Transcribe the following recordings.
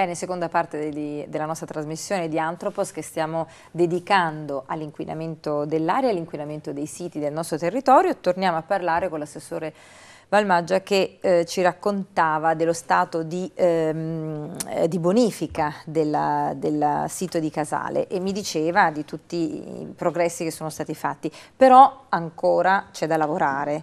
Bene, seconda parte di, della nostra trasmissione di Anthropos che stiamo dedicando all'inquinamento dell'aria, all'inquinamento dei siti del nostro territorio. Torniamo a parlare con l'assessore Valmaggia che eh, ci raccontava dello stato di, ehm, di bonifica del sito di Casale e mi diceva di tutti i progressi che sono stati fatti, però ancora c'è da lavorare.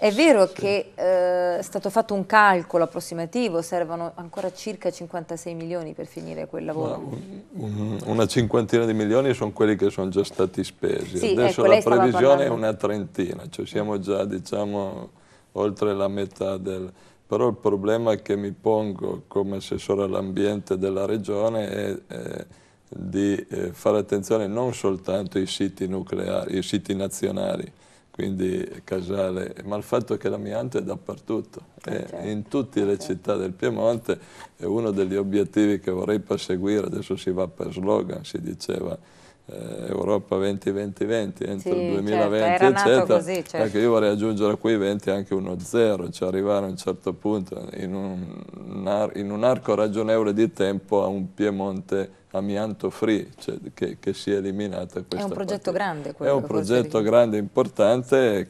È vero sì. che eh, è stato fatto un calcolo approssimativo, servono ancora circa 56 milioni per finire quel lavoro? Un, un, una cinquantina di milioni sono quelli che sono già stati spesi, sì, adesso ecco, la previsione è una trentina, cioè siamo già diciamo, oltre la metà del... Però il problema che mi pongo come assessore all'ambiente della regione è, è di eh, fare attenzione non soltanto ai siti nucleari, ai siti nazionali, quindi Casale, ma il fatto che l'amianto è dappertutto, è okay. in tutte le città del Piemonte è uno degli obiettivi che vorrei perseguire, adesso si va per slogan, si diceva eh, Europa 20-20-20 entro sì, il 2020 certo, eccetera, così, certo. perché io vorrei aggiungere a quei 20 anche uno zero, cioè arrivare a un certo punto in un, in un arco ragionevole di tempo a un Piemonte amianto free, cioè che, che sia eliminata questa È un progetto parte. grande quello. È un progetto grande e importante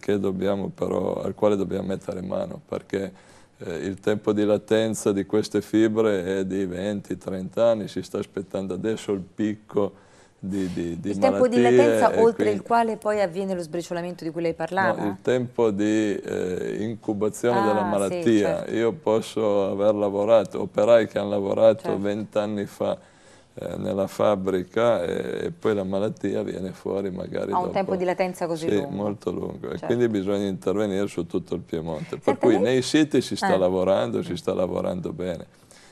però, al quale dobbiamo mettere mano perché eh, il tempo di latenza di queste fibre è di 20-30 anni, si sta aspettando adesso il picco di, di, di Il tempo di latenza oltre quindi, il quale poi avviene lo sbriciolamento di cui lei parlava? No, il tempo di eh, incubazione ah, della malattia. Sì, certo. Io posso aver lavorato, operai che hanno lavorato vent'anni certo. fa eh, nella fabbrica e, e, poi la malattia viene fuori magari Ha un tempo di latenza così sì, lungo? Sì, molto lungo certo. e quindi bisogna intervenire su tutto il Piemonte. Per cui nei siti si sta eh. lavorando, si sta lavorando bene,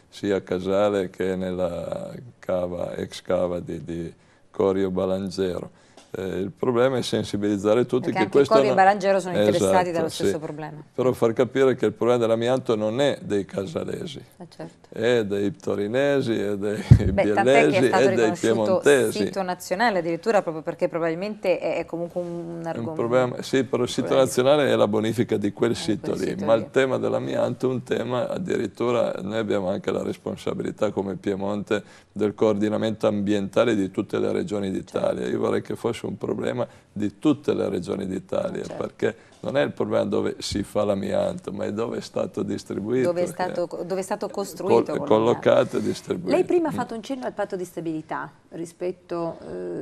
sia a Casale che nella cava, ex cava di, di Corio Balangero. Eh, il problema è sensibilizzare tutti Perché che questo... Perché i no... Barangero sono interessati esatto, dallo stesso sì. problema. Però far capire che il problema dell'amianto non è dei casalesi, eh certo. è dei torinesi, è dei Beh, biellesi, è, è dei piemontesi. sito nazionale addirittura proprio perché probabilmente è comunque un argomento. Un problema, sì, però il sito nazionale è la bonifica di quel eh, sito quel lì, sito ma lì. il tema dell'amianto è un tema addirittura, noi abbiamo anche la responsabilità come Piemonte del coordinamento ambientale di tutte le regioni d'Italia. Certo. Io vorrei che fosse un problema di tutte le regioni d'Italia, certo. perché non è il problema dove si fa l'amianto, ma è dove è stato distribuito. Dove è stato, dove è stato costruito. Col, collocato e distribuito. Lei prima ha fatto un cenno al patto di stabilità rispetto...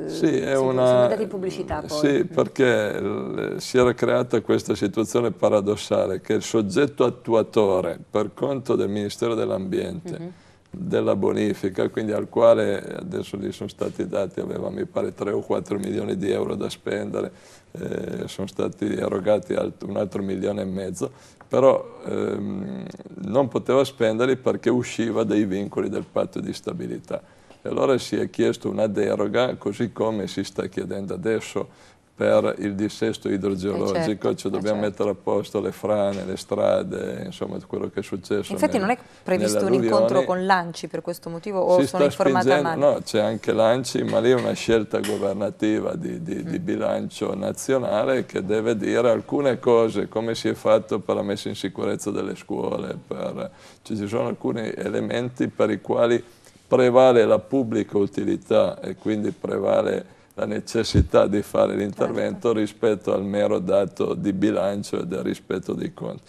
Eh, sì, è una... di pubblicità poi. Sì, perché si era creata questa situazione paradossale che il soggetto attuatore per conto del Ministero dell'Ambiente mm -hmm della bonifica, quindi al quale adesso gli sono stati dati, aveva mi pare 3 o 4 milioni di euro da spendere, eh, sono stati erogati un altro milione e mezzo, però ehm, non poteva spenderli perché usciva dai vincoli del patto di stabilità. E allora si è chiesto una deroga, così come si sta chiedendo adesso per il dissesto idrogeologico, eh certo, cioè dobbiamo certo. mettere a posto le frane, le strade, insomma quello che è successo. Infatti non è previsto un incontro con l'Anci per questo motivo o si sono informata male? No, c'è anche l'Anci, ma lì è una scelta governativa di, di, mm. di, bilancio nazionale che deve dire alcune cose, come si è fatto per la messa in sicurezza delle scuole, per, cioè, ci sono alcuni elementi per i quali prevale la pubblica utilità e quindi prevale la necessità di fare l'intervento certo. rispetto al mero dato di bilancio e del rispetto dei conti.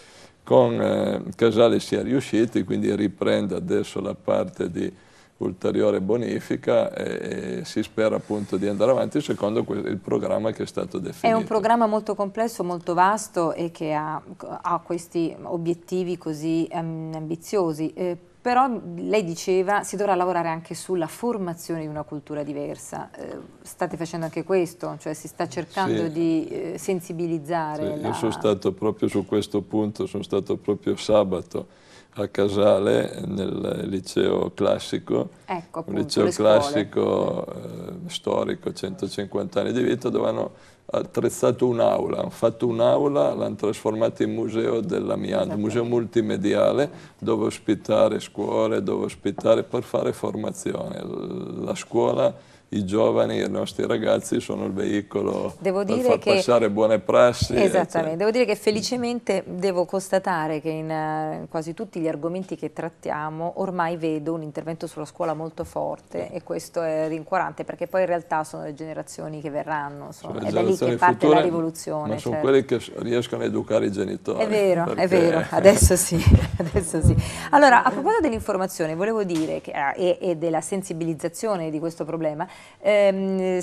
Con eh, Casale si è riusciti, quindi riprende adesso la parte di ulteriore bonifica e, e si spera appunto di andare avanti secondo il programma che è stato definito. È un programma molto complesso, molto vasto e che ha, ha questi obiettivi così um, ambiziosi. Eh, però lei diceva si dovrà lavorare anche sulla formazione di una cultura diversa. Eh, state facendo anche questo, cioè si sta cercando sì. di eh, sensibilizzare. Sì, la... Io sono stato proprio su questo punto, sono stato proprio sabato a Casale nel liceo classico, ecco, appunto, un liceo classico eh, storico, 150 anni di vita, dove hanno attrezzato un'aula, hanno fatto un'aula, l'hanno trasformata in museo dell'amianto, esatto. museo multimediale dove ospitare scuole, dove ospitare per fare formazione. La scuola i giovani, i nostri ragazzi sono il veicolo devo per far che, passare buone prassi. Esattamente, devo dire che felicemente devo constatare che in uh, quasi tutti gli argomenti che trattiamo ormai vedo un intervento sulla scuola molto forte e questo è rincuorante perché poi in realtà sono le generazioni che verranno, sono, è da lì che parte future, la rivoluzione. Ma sono certo. quelli che riescono a educare i genitori. È vero, perché... è vero, adesso sì, adesso sì. Allora, a proposito dell'informazione, volevo dire che, eh, e, e della sensibilizzazione di questo problema, ehm,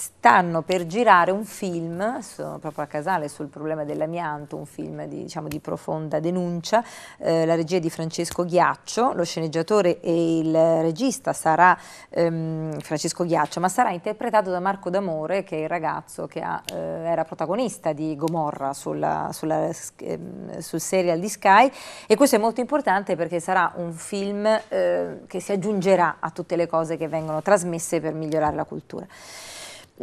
stanno per girare un film, proprio a Casale, sul problema dell'amianto, un film di, diciamo, di profonda denuncia, eh, la regia di Francesco Ghiaccio, lo sceneggiatore e il regista sarà ehm, Francesco Ghiaccio, ma sarà interpretato da Marco D'Amore, che è il ragazzo che ha, eh, era protagonista di Gomorra sulla, sulla, eh, sul serial di Sky e questo è molto importante perché sarà un film eh, che si aggiungerà a tutte le cose che vengono trasmesse per migliorare la cultura.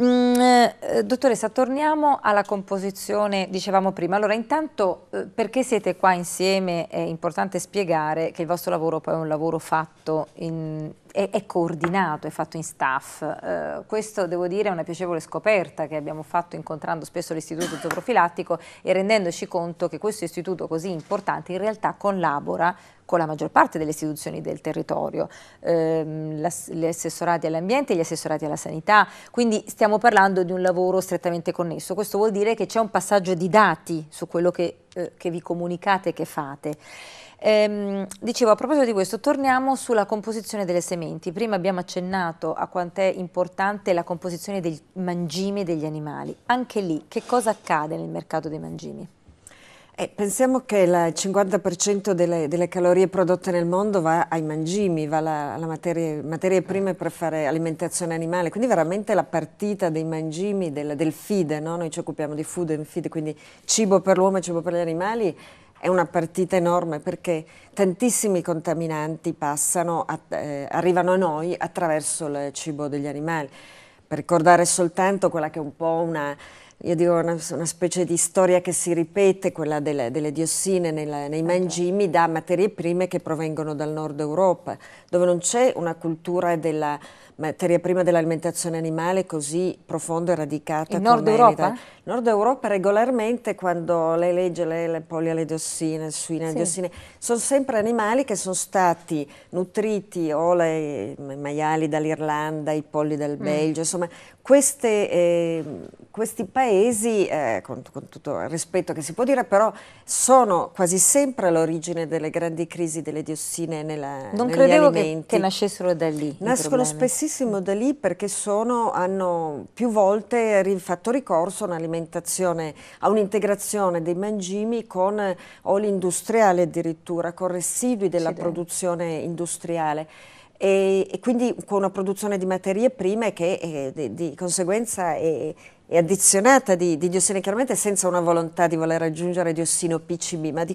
Mm, eh, dottoressa, torniamo alla composizione, dicevamo prima. Allora, intanto, eh, perché siete qua insieme è importante spiegare che il vostro lavoro poi è un lavoro fatto in, è, è, coordinato, è fatto in staff. Eh, questo, devo dire, è una piacevole scoperta che abbiamo fatto incontrando spesso l'istituto zooprofilattico e rendendoci conto che questo istituto così importante in realtà collabora con la maggior parte delle istituzioni del territorio, ehm, gli assessorati all'ambiente e gli assessorati alla sanità, quindi stiamo parlando di un lavoro strettamente connesso. Questo vuol dire che c'è un passaggio di dati su quello che, eh, che vi comunicate e che fate. Ehm, dicevo, a proposito di questo, torniamo sulla composizione delle sementi. Prima abbiamo accennato a quanto è importante la composizione dei mangimi degli animali. Anche lì, che cosa accade nel mercato dei mangimi? Eh, pensiamo che il 50% delle, delle, calorie prodotte nel mondo va ai mangimi, va alla, alla materie, materie, prime per fare alimentazione animale, quindi veramente la partita dei mangimi, del, del feed, no? noi ci occupiamo di food and feed, quindi cibo per l'uomo e cibo per gli animali, è una partita enorme perché tantissimi contaminanti passano, a, eh, arrivano a noi attraverso il cibo degli animali. Per ricordare soltanto quella che è un po' una io dico una, una, specie di storia che si ripete, quella delle, delle diossine nella, nei mangimi, da materie prime che provengono dal nord Europa, dove non c'è una cultura della materia prima dell'alimentazione animale così profonda e radicata In Nord Europa? Nord Europa regolarmente quando lei legge le, le polialedossine, le suinadiossine, sì. sono sempre animali che sono stati nutriti o le, i maiali dall'Irlanda, i polli dal mm. Belgio, insomma queste, eh, questi paesi, eh, con, con, tutto il rispetto che si può dire, però sono quasi sempre all'origine delle grandi crisi delle diossine nella, non credevo che, che, nascessero da lì. Nascono spessissimo da lì perché sono, hanno più volte fatto ricorso a un'alimentazione, a un'integrazione dei mangimi con oli industriali addirittura, con residui della produzione industriale. E, e, quindi con una produzione di materie prime che eh, di, di, conseguenza è, è addizionata di, di, diossine, chiaramente senza una volontà di voler aggiungere diossino PCB, ma di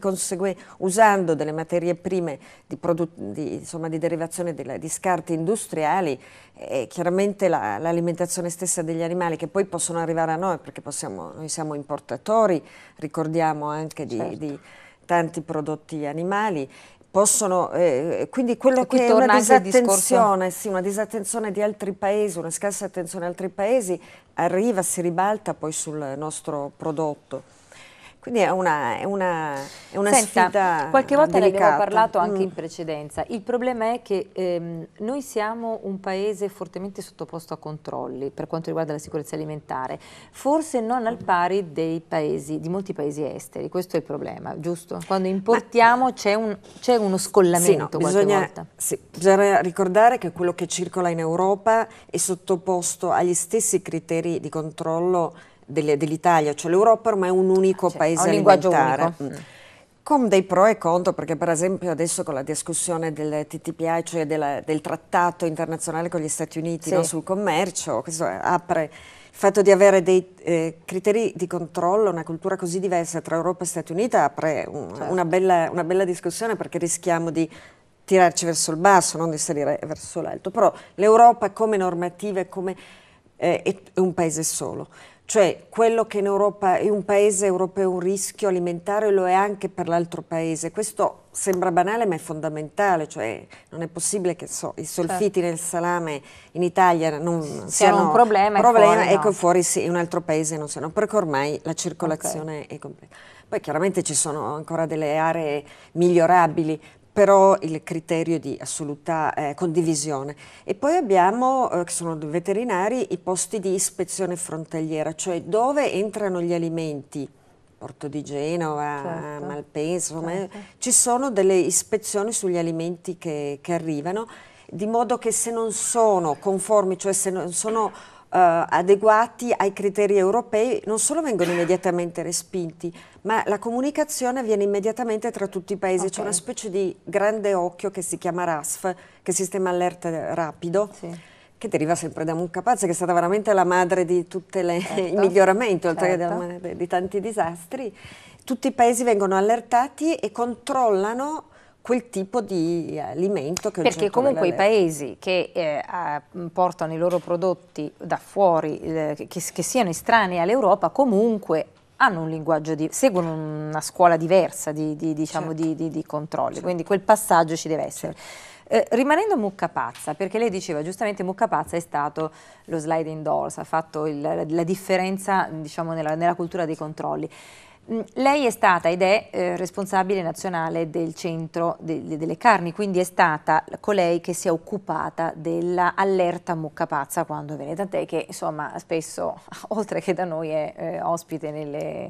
usando delle materie prime di, di, insomma, di derivazione delle, di scarti industriali, eh, chiaramente l'alimentazione la, stessa degli animali che poi possono arrivare a noi, perché possiamo, noi siamo importatori, ricordiamo anche di, certo. tanti prodotti animali possono, eh, quindi quello che è una disattenzione, sì, una disattenzione di altri paesi, una scarsa attenzione di altri paesi, arriva, si ribalta poi sul nostro prodotto. Quindi è una, è una, è una Senta, sfida Qualche volta delicata. ne abbiamo parlato anche mm. in precedenza. Il problema è che ehm, noi siamo un paese fortemente sottoposto a controlli per quanto riguarda la sicurezza alimentare, forse non al pari dei paesi, di molti paesi esteri. Questo è il problema, giusto? Quando importiamo c'è un, uno scollamento sì, no, bisogna, sì, bisogna ricordare che quello che circola in Europa è sottoposto agli stessi criteri di controllo dell'Italia, cioè l'Europa ormai è un unico cioè, paese un alimentare. Mm. Con dei pro e contro, perché per esempio adesso con la discussione del TTPI, cioè della, del trattato internazionale con gli Stati Uniti sì. no, sul commercio, questo apre il fatto di avere dei eh, criteri di controllo, una cultura così diversa tra Europa e Stati Uniti apre un, certo. una, bella, una bella discussione perché rischiamo di tirarci verso il basso, non di salire verso l'alto. Però l'Europa come normativa, come, eh, è un paese solo. Cioè quello che in Europa è un paese europeo un rischio alimentare lo è anche per l'altro paese. Questo sembra banale ma è fondamentale, cioè non è possibile che so, i solfiti certo. nel salame in Italia non siano, siano un problema, problema e fuori, no. fuori sì, in un altro paese non siano, perché ormai la circolazione okay. è completa. Poi chiaramente ci sono ancora delle aree migliorabili, però il criterio di assoluta eh, condivisione. E poi abbiamo, eh, che sono veterinari, i posti di ispezione frontaliera, cioè dove entrano gli alimenti, Porto di Genova, certo. Malpensa, certo. ci sono delle ispezioni sugli alimenti che, che arrivano, di modo che se non sono conformi, cioè se non sono adeguati ai criteri europei non solo vengono immediatamente respinti, ma la comunicazione avviene immediatamente tra tutti i paesi. Okay. C'è una specie di grande occhio che si chiama RASF, che è sistema allerta rapido, sì. che deriva sempre da Mucca Pazza, che è stata veramente la madre di tutti certo. i miglioramenti, oltre certo. che di tanti disastri. Tutti i paesi vengono allertati e controllano quel tipo di alimento che Perché comunque i paesi che eh, portano i loro prodotti da fuori, eh, che, che, siano estranei all'Europa, comunque hanno un linguaggio, di, seguono una scuola diversa di, di, diciamo, certo. di controlli, certo. quindi quel passaggio ci deve essere. Certo. Eh, rimanendo Mucca Pazza, perché lei diceva giustamente Mucca Pazza è stato lo sliding doors, ha fatto il, la differenza diciamo, nella, nella cultura dei controlli. Mm, lei è stata ed è eh, responsabile nazionale del centro de delle carni, quindi è stata colei che si è occupata dell'allerta mucca pazza quando viene, tant'è che insomma spesso, oltre che da noi, è eh, ospite nelle,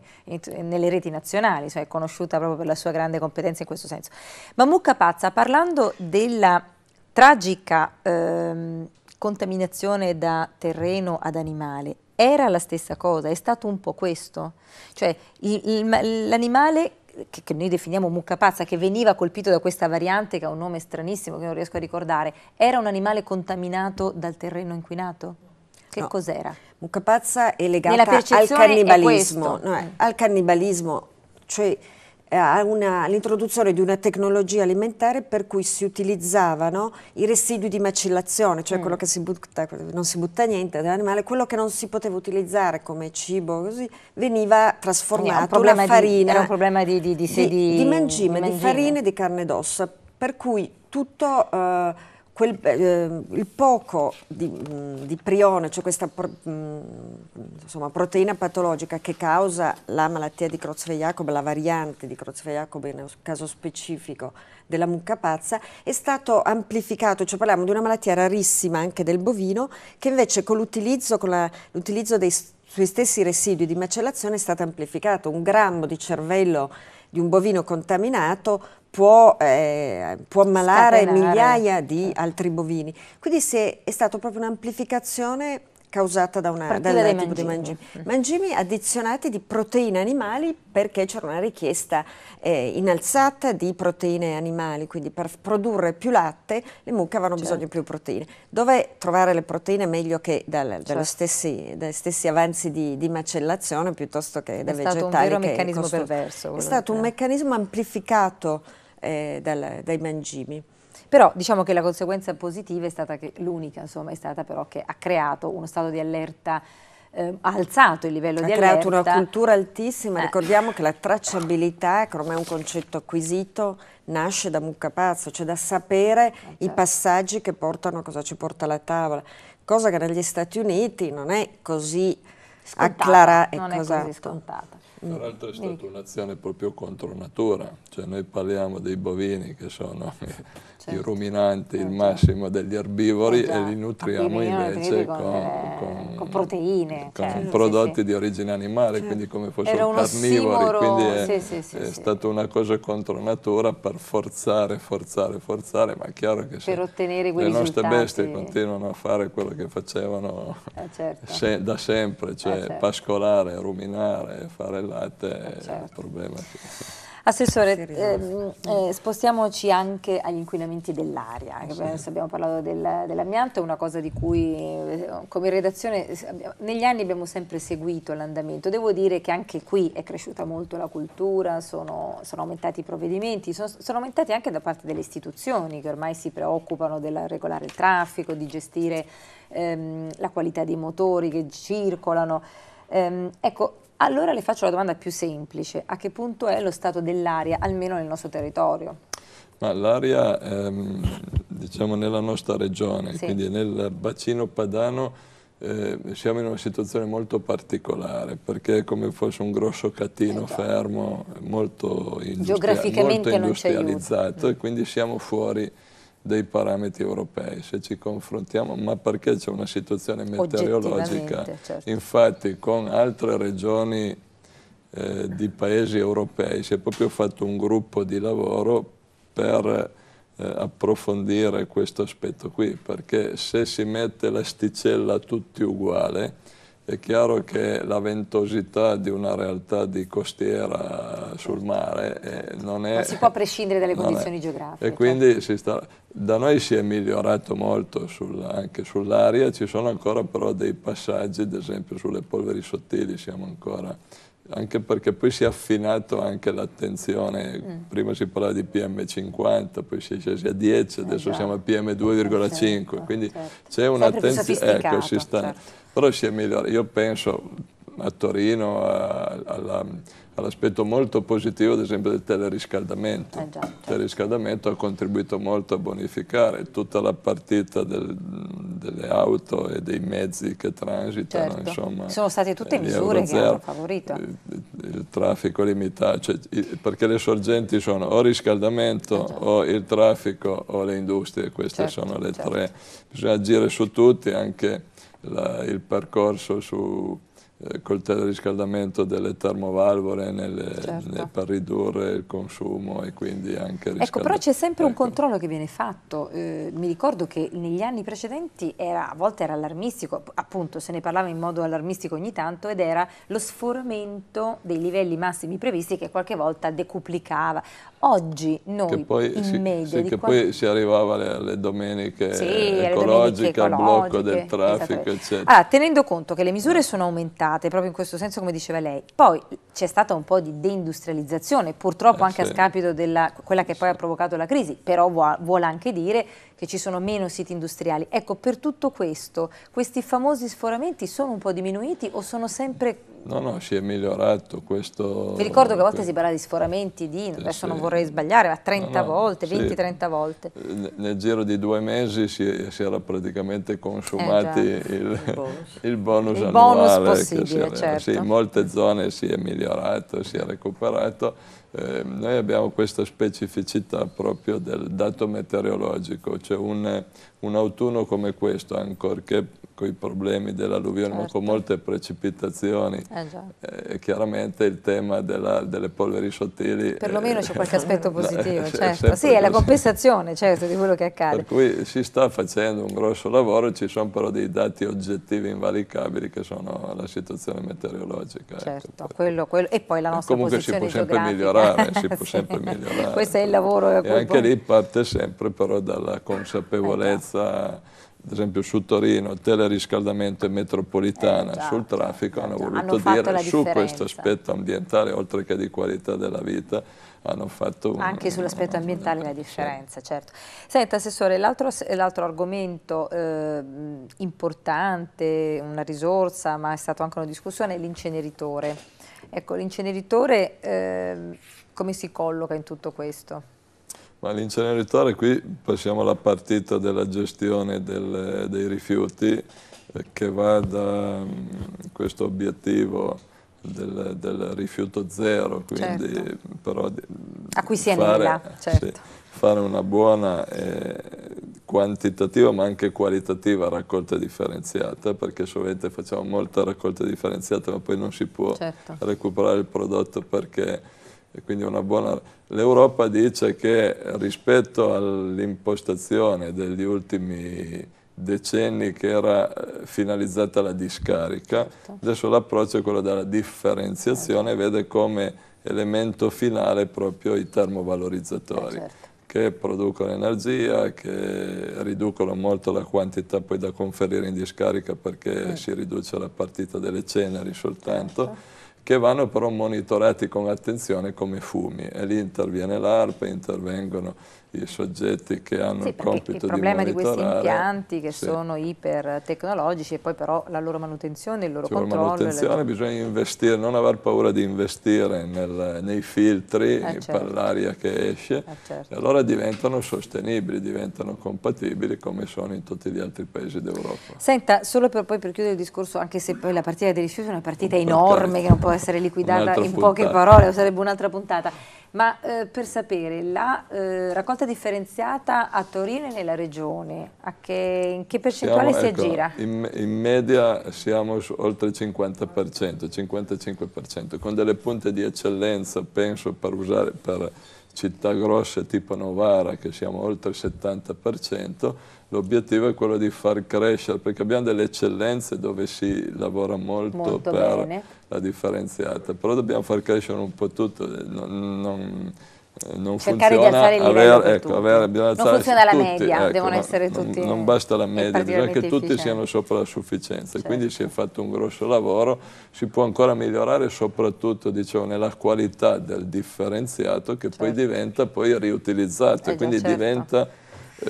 nelle, reti nazionali, cioè è conosciuta proprio per la sua grande competenza in questo senso. Ma mucca pazza, parlando della tragica eh, contaminazione da terreno ad animale, era la stessa cosa, è stato un po' questo. Cioè l'animale che, che, noi definiamo mucca pazza, che veniva colpito da questa variante che ha un nome stranissimo che non riesco a ricordare, era un animale contaminato dal terreno inquinato? Che no. cos'era? Mucca pazza è legata al cannibalismo, no, al cannibalismo, cioè all'introduzione di una tecnologia alimentare per cui si utilizzavano i residui di macellazione, cioè mm. quello che si butta, non si butta niente dell'animale, quello che non si poteva utilizzare come cibo, così, veniva trasformato in farina. Di, era un problema di, di, di, di, di mangime, di, farina e di carne d'ossa, per cui tutto... Uh, quel, eh, il poco di, mm, di, prione, cioè questa pro, mm, insomma, proteina patologica che causa la malattia di Creutzfeldt-Jakob, la variante di Creutzfeldt-Jakob nel caso specifico della mucca pazza, è stato amplificato, cioè parliamo di una malattia rarissima anche del bovino, che invece con l'utilizzo, dei suoi stessi residui di macellazione è stato amplificato. Un grammo di cervello di un bovino contaminato può, eh, può ammalare Scatenare. migliaia di altri bovini. Quindi è, è stata proprio un'amplificazione causata da una, dal tipo mangimi. di mangimi. Mm. Mangimi addizionati di proteine animali perché c'era una richiesta eh, innalzata di proteine animali, quindi per produrre più latte le mucche avevano certo. bisogno di più proteine. Dove trovare le proteine meglio che dal, certo. stessi, dagli stessi avanzi di, di, macellazione piuttosto che da vegetali. È stato un vero meccanismo perverso. È stato un meccanismo amplificato eh, dal, dai mangimi. Però diciamo che la conseguenza positiva è stata che l'unica, insomma, è stata però che ha creato uno stato di allerta eh, ha alzato il livello ha di allerta. Ha creato una cultura altissima, eh. ricordiamo che la tracciabilità, che ormai è un concetto acquisito, nasce da Muccapazzo, cioè da sapere eh, certo. i passaggi che portano a cosa ci porta la tavola, cosa che negli Stati Uniti non è così acclarata. Non è così scontata. Tra l'altro è stata un'azione proprio contro natura, cioè noi parliamo dei bovini che sono certo. i ruminanti, il certo. massimo degli erbivori eh e li nutriamo invece con, con, con, proteine, con certo. prodotti sì, sì. di origine animale, certo. quindi come fossero carnivori, quindi è, sì, è stata una cosa contro natura per forzare, forzare, forzare, ma è chiaro che se le nostre bestie continuano a fare quello che facevano eh, certo. se, da sempre, cioè eh, certo. pascolare, ruminare, fare il latte, eh, certo. il problema. Assessore, ehm, eh, spostiamoci anche agli inquinamenti dell'aria, sì. abbiamo parlato del, dell'amianto, è una cosa di cui eh, come redazione negli anni abbiamo sempre seguito l'andamento, devo dire che anche qui è cresciuta molto la cultura, sono, sono aumentati i provvedimenti, sono, sono, aumentati anche da parte delle istituzioni che ormai si preoccupano del regolare il traffico, di gestire ehm, la qualità dei motori che circolano. Ehm, ecco, allora le faccio la domanda più semplice, a che punto è lo stato dell'aria, almeno nel nostro territorio? L'aria, ehm, diciamo, nella nostra regione, sì. quindi nel bacino padano, eh, siamo in una situazione molto particolare perché è come fosse un grosso catino eh fermo, molto, industria molto industrializzato e quindi siamo fuori dei parametri europei, se ci confrontiamo, ma perché c'è una situazione meteorologica, certo. infatti con altre regioni eh, di paesi europei si è proprio fatto un gruppo di lavoro per eh, approfondire questo aspetto qui, perché se si mette l'asticella tutti uguale, è chiaro che la ventosità di una realtà di costiera sul mare eh, non è... Non si può prescindere dalle condizioni geografiche. E quindi certo. sta, da noi si è migliorato molto sul, anche sull'aria, ci sono ancora però dei passaggi, ad esempio sulle polveri sottili siamo ancora anche perché poi si è affinato anche l'attenzione, mm. prima si parlava di PM50, poi si è scesi a 10, eh adesso già. siamo a PM2,5, certo, quindi certo. c'è un'attenzione, ecco, si sta, certo. però si è migliorato, io penso a Torino, alla all'aspetto molto positivo ad esempio del teleriscaldamento. Eh già, certo. Il teleriscaldamento ha contribuito molto a bonificare tutta la partita del, delle auto e dei mezzi che transitano. Certo. Insomma, Sono state tutte misure che hanno favorito. Il, il traffico limitato, cioè, perché le sorgenti sono o riscaldamento eh o il traffico o le industrie, queste certo, sono le certo. tre. Bisogna agire su tutti, anche la, il percorso su eh, col teleriscaldamento delle termovalvole nelle, certo. nelle, per ridurre il consumo e quindi anche il Ecco, però c'è sempre ecco. un controllo che viene fatto. Eh, mi ricordo che negli anni precedenti era, a volte era allarmistico, appunto se ne parlava in modo allarmistico ogni tanto, ed era lo sforamento dei livelli massimi previsti che qualche volta decuplicava. Oggi noi che poi, in sì, media... Sì, che poi si arrivava alle, alle domeniche sì, ecologiche, al blocco del traffico, eccetera. Allora, tenendo conto che le misure sono aumentate, proprio in questo senso come diceva lei, poi c'è stata un po' di deindustrializzazione, purtroppo eh, anche sì. a scapito della quella che poi ha provocato la crisi, però vuole anche dire che ci sono meno siti industriali. Ecco, per tutto questo, questi famosi sforamenti sono un po' diminuiti o sono sempre... No, no, si è migliorato questo... Vi ricordo che a volte si parla di sforamenti di, adesso sì. non vorrei sbagliare, ma 30 no, no, volte, 20-30 sì. volte. Nel giro di due mesi si, si era praticamente consumati eh il, il, bonus il annuale. Bonus possibile, certo. Sì, in molte zone si è migliorato, si è recuperato eh, noi abbiamo questa specificità proprio del dato meteorologico, cioè un, un autunno come questo, ancorché con i problemi dell'alluvione, certo. ma con certo. molte precipitazioni, eh eh, chiaramente il tema della, delle polveri sottili... Perlomeno c'è qualche aspetto positivo, certo. Sì, è la compensazione certo, di quello che accade. Per cui si sta facendo un grosso lavoro, ci sono però dei dati oggettivi invalicabili che sono la situazione meteorologica. Ecco. Certo, ecco. quello, quello, e poi la nostra Comunque si può sempre migliorare, si può sì. sempre migliorare. Questo è il lavoro. E anche lì parte sempre però dalla consapevolezza eh, ad esempio su Torino, teleriscaldamento e metropolitana, eh, già, sul traffico eh, hanno voluto hanno dire su questo aspetto ambientale, oltre che di qualità della vita, hanno fatto Anche sull'aspetto ambientale la differenza, sì. certo. Senta Assessore, l'altro argomento eh, importante, una risorsa, ma è stato anche una discussione, è l'inceneritore. Ecco, l'inceneritore eh, come si colloca in tutto questo? Ma l'inceneritore qui passiamo alla partita della gestione del, dei rifiuti eh, che va da um, questo obiettivo del, del, rifiuto zero, quindi certo. però a cui si fare, certo. sì, fare una buona eh, quantitativa ma anche qualitativa raccolta differenziata perché sovente facciamo molta raccolta differenziata ma poi non si può certo. recuperare il prodotto perché e quindi una buona... L'Europa dice che rispetto all'impostazione degli ultimi decenni che era eh, finalizzata alla discarica, certo. adesso l'approccio è quello della differenziazione certo. vede come elemento finale proprio i termovalorizzatori. Eh, certo che producono energia, che riducono molto la quantità poi da conferire in discarica perché mm. si riduce la partita delle ceneri soltanto. Che vanno però monitorati con attenzione come fumi. E lì interviene l'ARPA, intervengono i soggetti che hanno sì, il compito il problema di, questi impianti che sì. sono ipertecnologici e poi però la loro manutenzione, il loro Ci controllo. La manutenzione le... bisogna investire, non aver paura di investire nel, nei filtri eh, certo. per l'aria che esce eh, certo. e allora diventano sostenibili, diventano compatibili come sono in tutti gli altri paesi d'Europa. Senta, solo per, poi per chiudere il discorso, anche se poi la partita dei rifiuti è una partita enorme che non può essere liquidata in puntata. poche parole, sarebbe un'altra puntata, ma eh, per sapere, la eh, raccolta differenziata a Torino e nella regione, che, in che percentuale siamo, si ecco, aggira? In, in, media siamo oltre il 50%, 55%, con delle punte di eccellenza, penso per usare per città grosse tipo Novara, che siamo oltre il 70%, l'obiettivo è quello di far crescere, perché abbiamo delle eccellenze dove si lavora molto, molto per bene. la differenziata, però dobbiamo far crescere un po' tutto, non, non, non Cercare funziona di alzare il livello ecco, avere, non funziona la tutti, media, ecco, devono essere tutti Non, non basta la media, bisogna che tutti siano sopra la sufficienza, certo. quindi si è fatto un grosso lavoro, si può ancora migliorare soprattutto diciamo, nella qualità del differenziato che certo. poi diventa poi riutilizzato, eh, quindi certo. diventa eh,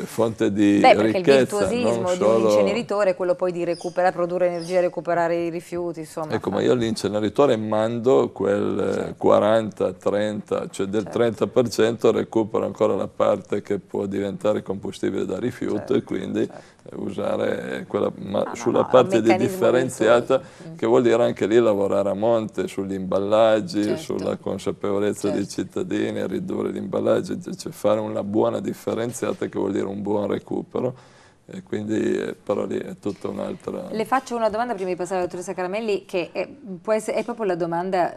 fonte di Beh, perché ricchezza. il virtuosismo di un inceneritore è quello poi di recuperare, produrre energia, recuperare i rifiuti, insomma. Ecco, ma io all'inceneritore mando quel certo. 40, 30, cioè del certo. 30% recupero ancora la parte che può diventare combustibile da rifiuto certo. e quindi certo usare quella, ma no, sulla no, parte di differenziata di che vuol dire anche lì lavorare a monte sugli imballaggi, certo. sulla consapevolezza certo. dei cittadini, ridurre gli imballaggi, cioè fare una buona differenziata che vuol dire un buon recupero e quindi eh, però lì è tutta un'altra... Le faccio una domanda prima di passare alla dottoressa Caramelli che è, essere, è proprio la domanda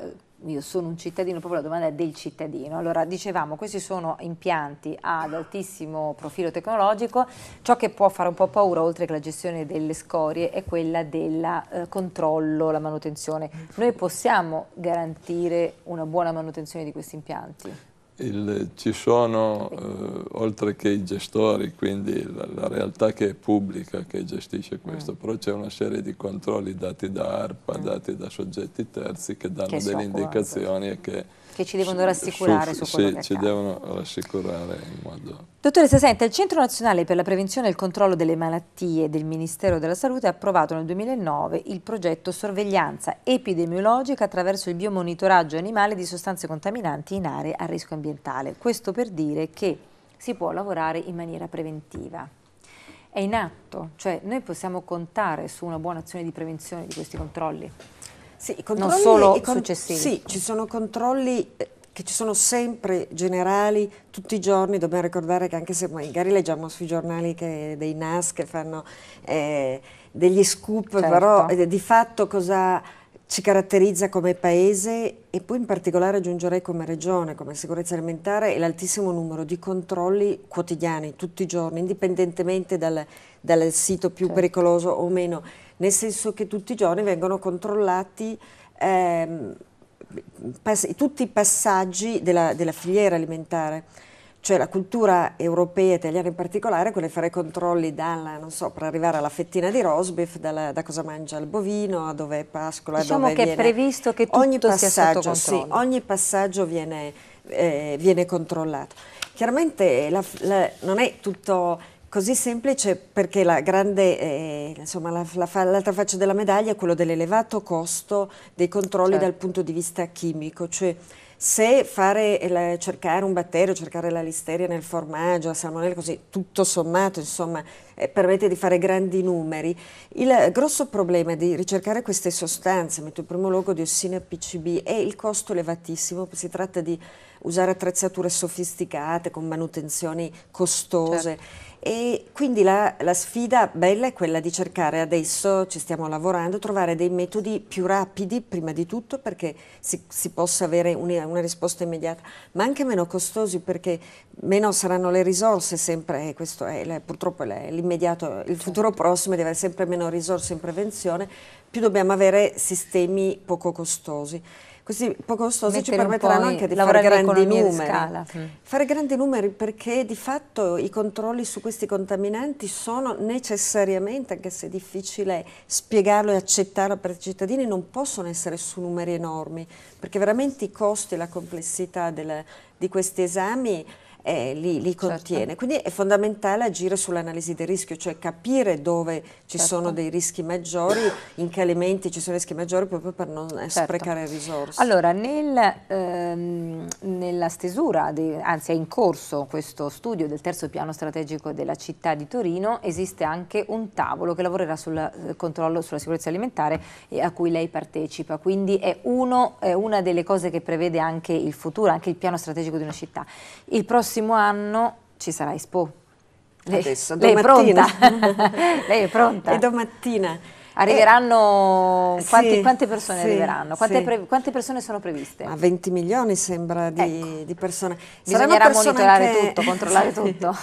io sono un cittadino, proprio la domanda è del cittadino. Allora, dicevamo, questi sono impianti ad altissimo profilo tecnologico, ciò che può fare un po' paura, oltre che la gestione delle scorie, è quella del eh, controllo, la manutenzione. Noi possiamo garantire una buona manutenzione di questi impianti? Il, ci sono, eh, oltre che i gestori, quindi la, la, realtà che è pubblica che gestisce questo, mm. però c'è una serie di controlli dati da ARPA, mm. dati da soggetti terzi che danno che delle indicazioni e che che ci devono rassicurare su, su quello sì, che ci accade. devono rassicurare in modo... Dottoressa, senta, il Centro Nazionale per la Prevenzione e il Controllo delle Malattie del Ministero della Salute ha approvato nel 2009 il progetto Sorveglianza epidemiologica attraverso il biomonitoraggio animale di sostanze contaminanti in aree a rischio ambientale. Questo per dire che si può lavorare in maniera preventiva. È in atto, cioè noi possiamo contare su una buona azione di prevenzione di questi controlli? Sì, non solo successivi. Sì, ci sono controlli eh, che ci sono sempre generali, tutti i giorni, dobbiamo ricordare che anche se magari leggiamo sui giornali che dei NAS che fanno eh, degli scoop, certo. però eh, di fatto cosa ci caratterizza come paese e poi in particolare aggiungerei come regione, come sicurezza alimentare, è l'altissimo numero di controlli quotidiani, tutti i giorni, indipendentemente dal, dal sito più certo. pericoloso o meno nel senso che tutti i giorni vengono controllati ehm, tutti i passaggi della, della, filiera alimentare. Cioè la cultura europea, italiana in particolare, quella di fare controlli dalla, so, per arrivare alla fettina di rosbif, dalla, da cosa mangia il bovino, a dove pascola, diciamo dove che viene... è previsto che tutto ogni passaggio, sì, ogni passaggio viene, eh, viene controllato. Chiaramente la, la, non è tutto così semplice perché la grande, eh, insomma, l'altra la, la, faccia della medaglia è quello dell'elevato costo dei controlli certo. dal punto di vista chimico, cioè se fare, cercare un batterio, cercare la listeria nel formaggio, la salmonella, così tutto sommato, insomma, eh, permette di fare grandi numeri. Il grosso problema di ricercare queste sostanze, metto in primo luogo diossina e PCB, è il costo elevatissimo, si tratta di usare attrezzature sofisticate con manutenzioni costose. Certo e quindi la, la, sfida bella è quella di cercare adesso, ci stiamo lavorando, trovare dei metodi più rapidi, prima di tutto perché si, si possa avere una, una, risposta immediata, ma anche meno costosi perché meno saranno le risorse sempre, questo è purtroppo l'immediato, il futuro prossimo deve avere sempre meno risorse in prevenzione, più dobbiamo avere sistemi poco costosi. Questi poco costosi ci permetteranno anche di fare grandi numeri. Mm. Fare grandi numeri perché di fatto i controlli su questi contaminanti sono necessariamente, anche se è difficile spiegarlo e accettarlo per i cittadini, non possono essere su numeri enormi, perché veramente i costi e la complessità del, di questi esami eh, li, li, contiene. Certo. Quindi è fondamentale agire sull'analisi del rischio, cioè capire dove ci certo. sono dei rischi maggiori, in che elementi ci sono rischi maggiori proprio per non certo. sprecare risorse. Allora, nel, ehm, nella stesura, de, anzi è in corso questo studio del terzo piano strategico della città di Torino, esiste anche un tavolo che lavorerà sul eh, controllo sulla sicurezza alimentare e a cui lei partecipa, quindi è, uno, è una delle cose che prevede anche il futuro, anche il piano strategico di una città. Il prossimo prossimo anno ci sarà Expo. Lei, Adesso, lei è pronta? lei è pronta? E domattina. Arriveranno, eh, quanti, sì, quante persone sì, arriveranno? Quante, sì. pre, quante, persone sono previste? A 20 milioni sembra di, ecco. di persone. Bisognerà monitorare che... tutto, controllare tutto.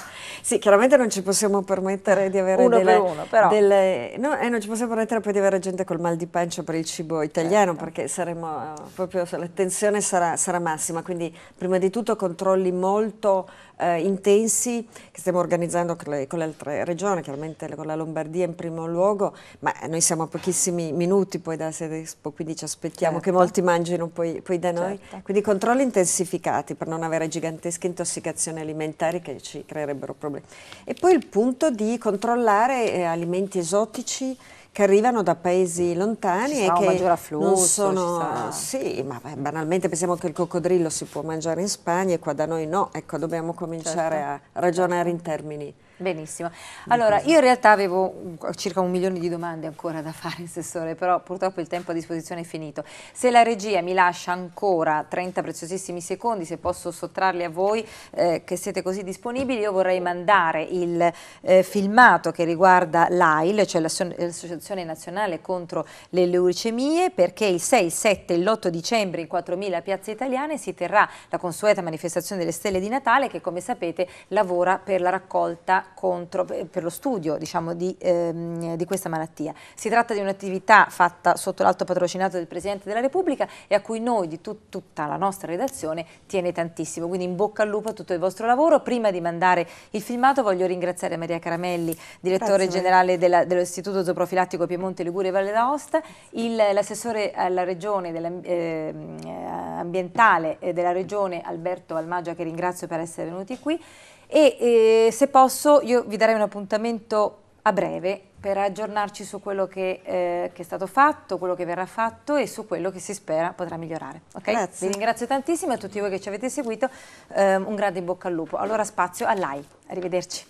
sì, chiaramente non ci possiamo permettere di avere uno delle, uno, però. Delle, no, eh, non ci possiamo permettere poi di avere gente col mal di pancia per il cibo italiano certo. perché saremo uh, proprio, la tensione sarà, sarà, massima, quindi prima di tutto controlli molto uh, intensi che stiamo organizzando con le, con le altre regioni, chiaramente con la Lombardia in primo luogo, ma noi siamo a pochissimi minuti poi dalla sede Expo, quindi ci aspettiamo certo. che molti mangino poi, poi da noi. Certo. Quindi controlli intensificati per non avere gigantesche intossicazioni alimentari che ci creerebbero problemi. E poi il punto di controllare eh, alimenti esotici che arrivano da paesi lontani e che afflusso, non sono... Sì, ma banalmente pensiamo che il coccodrillo si può mangiare in Spagna e qua da noi no, ecco dobbiamo cominciare certo. a ragionare in termini Benissimo. Allora, io in realtà avevo circa un milione di domande ancora da fare, Assessore, però purtroppo il tempo a disposizione è finito. Se la regia mi lascia ancora 30 preziosissimi secondi, se posso sottrarli a voi eh, che siete così disponibili, io vorrei mandare il eh, filmato che riguarda l'AIL, cioè l'Associazione Nazionale contro le Leucemie, perché il 6, il 7 e l'8 dicembre in 4.000 piazze italiane si terrà la consueta manifestazione delle stelle di Natale che, come sapete, lavora per la raccolta contro, per lo studio diciamo, di, ehm, di, questa malattia. Si tratta di un'attività fatta sotto l'alto patrocinato del Presidente della Repubblica e a cui noi, di tut, tutta la nostra redazione, tiene tantissimo. Quindi in bocca al lupo a tutto il vostro lavoro. Prima di mandare il filmato voglio ringraziare Maria Caramelli, direttore Grazie generale dell'Istituto Zooprofilattico Piemonte Liguria e Valle d'Aosta, l'assessore alla regione della, eh, ambientale della regione Alberto Almagia che ringrazio per essere venuti qui e eh, se posso io vi darei un appuntamento a breve per aggiornarci su quello che, eh, che, è stato fatto, quello che verrà fatto e su quello che si spera potrà migliorare. Okay? Vi ringrazio tantissimo a tutti voi che ci avete seguito, eh, un grande in bocca al lupo. Allora spazio a lei, arrivederci.